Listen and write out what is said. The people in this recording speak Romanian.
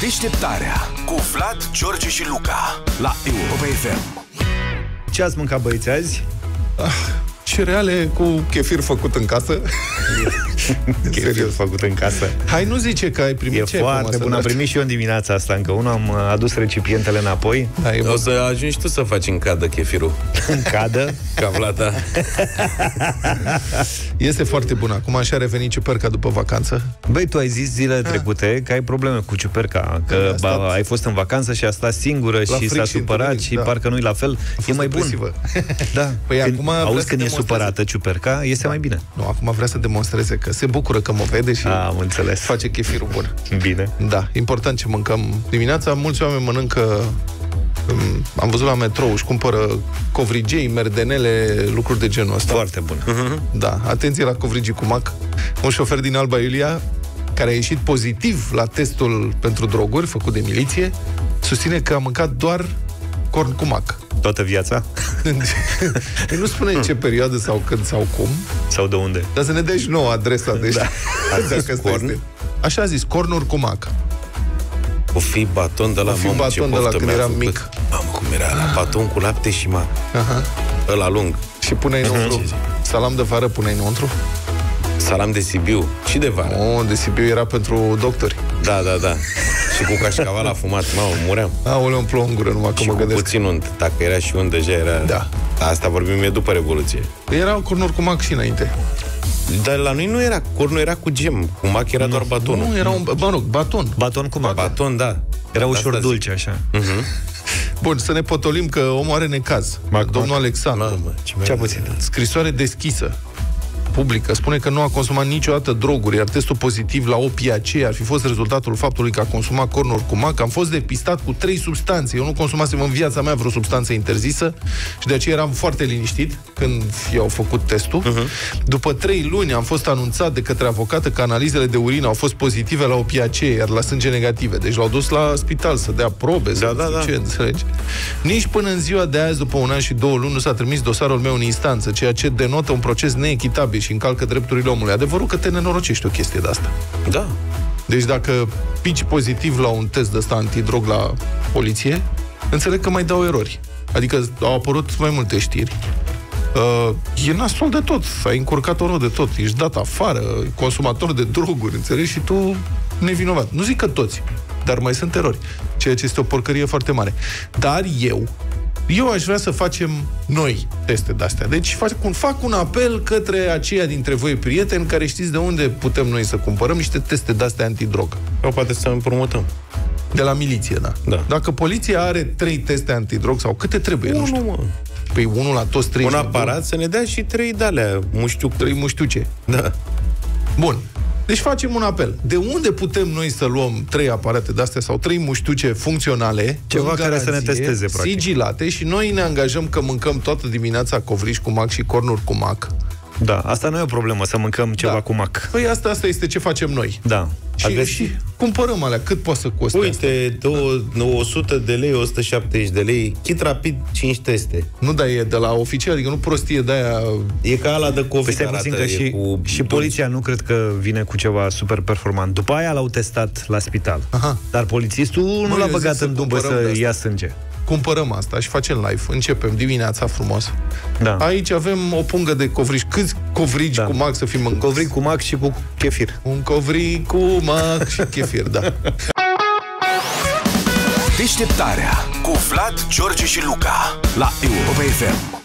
Deșteptarea cu Vlad, George și Luca la Europa FM. Ce ați mâncat băieți azi? cereale cu chefir făcut în casă. Chefir făcut în casă. Hai, nu zice că ai primit E ce foarte bun. Am primit și eu în dimineața asta încă unul. Am uh, adus recipientele înapoi. Da, e O bun. să ajungi tu să faci în cadă chefirul. În cadă. Ca Vlada. Este foarte bun. Acum așa a revenit ciuperca după vacanță. Băi, tu ai zis zilele trecute că ai probleme cu ciuperca, că Da, a stat- ba, ai fost în vacanță și a stat singură La și fric s-a și supărat întâlnit, și da. parcă nu-i la fel. E fost mai bun. depresivă. Da. Păi când, acum vrea auzi să când e demonstreze. supărată ciuperca, este mai bine. Nu, acum vrea să demonstreze că se bucură că mă vede și A, am înțeles. face chefirul bun. Bine. Da, important ce mâncăm dimineața. Mulți oameni mănâncă um, am văzut la metrou, își cumpără covrigei, merdenele, lucruri de genul ăsta. Foarte bun. Da, atenție la covrigii cu mac. Un șofer din Alba Iulia, care a ieșit pozitiv la testul pentru droguri făcut de miliție, susține că a mâncat doar corn cu mac. Toată viața? Ei nu spune în ce perioadă sau când sau cum, Sau de unde? dar să ne dea și nouă adresa. Deci, da. dacă asta corn? este. Așa a zis, cornuri cu mac. O fi baton de la O fi mamă, ce baton de la poftă când mi-a eram făcut. mic. Mamă, cum era la baton cu lapte și ma. Aha. Ăla lung. Și puneai înăuntru. Salam de vară puneai înăuntru. Salam de Sibiu. Și de vară. O, de Sibiu era pentru doctori. Da, da, da. Și cu cașcaval a fumat. Mamă, muream. Aoleu, îmi plouă în gură numai că și mă cu gândesc. puțin unt. Dacă era și unt, deja era... Da. Asta vorbim eu după Revoluție. Erau cornuri cu mac și înainte. Dar la noi nu era cornul, era cu gem. Cu mac era doar batonul. Nu, era un, mă rog, baton. Baton cu mac. Baton, da. Era Asta ușor zic. dulce, așa. Bun, să ne potolim că omul are necaz. Mac, Domnul mac. Alexandru. Mamă, ce Cea mai puțin. Scrisoare deschisă publică. Spune că nu a consumat niciodată droguri, iar testul pozitiv la opiacee ar fi fost rezultatul faptului că a consumat cornuri cu mac. Am fost depistat cu trei substanțe. Eu nu consumasem în viața mea vreo substanță interzisă și de aceea eram foarte liniștit când i-au făcut testul. Uh-huh. După trei luni am fost anunțat de către avocată că analizele de urină au fost pozitive la opiacee, iar la sânge negative. Deci l-au dus la spital să dea probe, să da, da. ce, înțelegi? Nici până în ziua de azi, după un an și două luni, nu s-a trimis dosarul meu în instanță, ceea ce denotă un proces neechitabil și încalcă drepturile omului. Adevărul că te nenorocești o chestie de asta. Da. Deci dacă pici pozitiv la un test de ăsta antidrog la poliție, înțeleg că mai dau erori. Adică au apărut mai multe știri. Uh, e nasol de tot, ai încurcat oro de tot, ești dat afară, consumator de droguri, înțelegi? Și tu nevinovat. Nu zic că toți, dar mai sunt erori, ceea ce este o porcărie foarte mare. Dar eu, eu aș vrea să facem noi teste de-astea. Deci fac un, fac un apel către aceia dintre voi prieteni care știți de unde putem noi să cumpărăm niște teste de-astea antidrog. Sau poate să împrumutăm. De la miliție, da. Da. Dacă poliția are trei teste antidrog sau câte trebuie, nu știu. Unu, mă. Păi unul la toți trei. Un și aparat să ne dea și trei de-alea, muștiu. Trei muștiuce. Da. Bun. Deci facem un apel. De unde putem noi să luăm trei aparate de-astea sau trei muștiuce funcționale, Ceva în care să ne garanție, testeze, practic. sigilate și noi ne angajăm că mâncăm toată dimineața covriș cu mac și cornuri cu mac. Da, asta nu e o problemă, să mâncăm ceva Da. cu mac. Păi asta, asta este ce facem noi. Da. Și, Aveți- și cumpărăm alea. Cât poate să coste asta? Uite, două, 100 de lei, 170 de lei, chit rapid 5 teste. Nu, dar e de la oficial, adică nu prostie de aia E ca ala de COVID Păi stai arată, puțin că e și, cu și dulci. poliția nu cred că vine cu ceva super performant. După aia l-au testat la spital. Aha. Dar polițistul nu eu l-a zic băgat să în dubă cumpărăm să de-asta. ia sânge. Cumpărăm asta și facem live. Începem dimineața frumos. Da. Aici avem o pungă de covrigi. Câți covrigi Da. cu mac să fim în... Covric cu mac și cu chefir. Un covrig cu mac și chefir, da. Deșteptarea cu Vlad, George și Luca la Europa FM.